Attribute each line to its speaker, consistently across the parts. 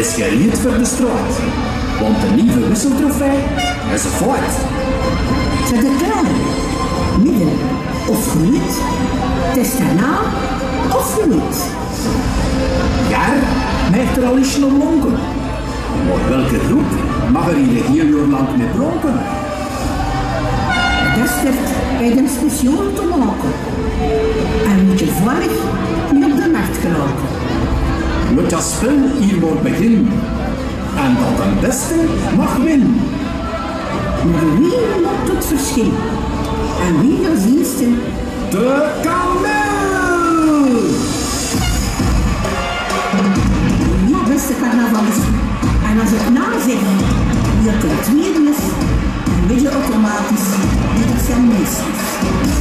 Speaker 1: is gereed voor de straat. Want de nieuwe wisseltrofee is een feit.
Speaker 2: Zet het klaar. Midden of groeit. Testanaal of groeit.
Speaker 1: Ja, heeft er al eens lonken. Maar welke groep mag er hier heel jaar lang mee dronken?
Speaker 2: Dat is bij de speciaal te maken. En moet je veilig niet op de nacht geraken.
Speaker 1: Moet dat spel hier maar beginnen. En dat een beste mag winnen.
Speaker 2: Maar wie maakt het verschil? En wie als eerste?
Speaker 1: De kamel!
Speaker 2: Ja, beste carnavalist. En als ik na zeg wie het ten tweede is, dan weet je automatisch wie dat zijn meester is.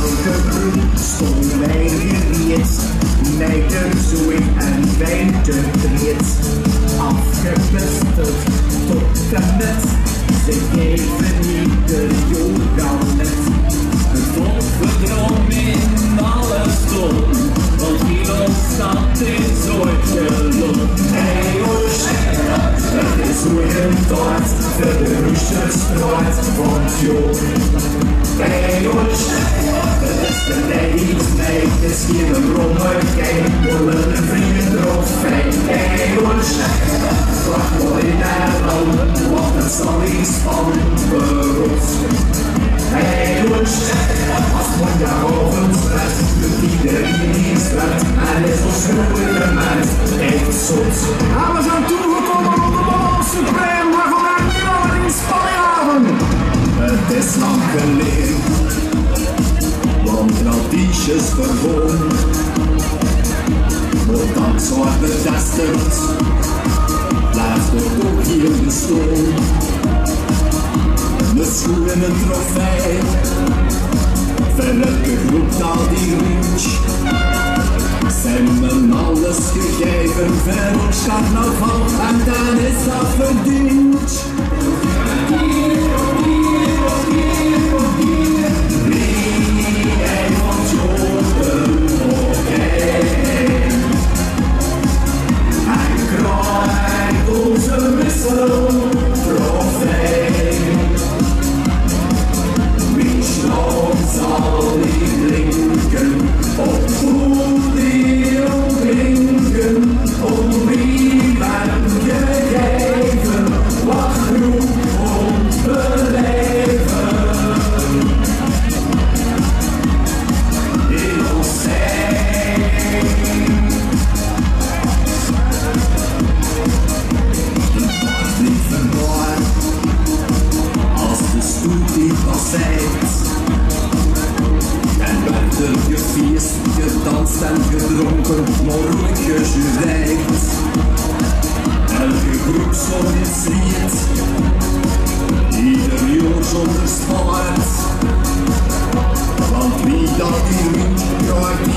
Speaker 3: Elke groep stond wij gereed, meiden zoet en wijn te breed. Afgepesteld tot en met, ze geven ieder yoga net. Het volk verdrom in alle stom, want Kilo staat is ooit gelopen. Hey, oh, het is weer een taart, voor de Rusterstraat van Joop. Hey, oh, het is de nee, het is hier een rommel, kijk, willen een vriend erop fijn. Hey, oh, wacht maar in Nederland, want het zal iets van beroep. Hey, oh, als mondjaarovend werd, doet iedereen iets werd, en is ons groeide mens echt zot.
Speaker 1: En we zijn toegekomen op de Ballon Supreme, maar vandaag nu al een inspanningsavond.
Speaker 3: Het is lang geleden, tradities verwoon. Maar dankzij bevestigd, blijft er ook hier bestaan. De schoenen een trofee, verrukke groep al die reach. Zijn men alles gegeven voor ons carnaval en dan is dat verdiend. dansen gedronken, normetjes gewijd. Elke groep zonder niet ieder jood zonder spaard. Want wie dat hier niet krijgt,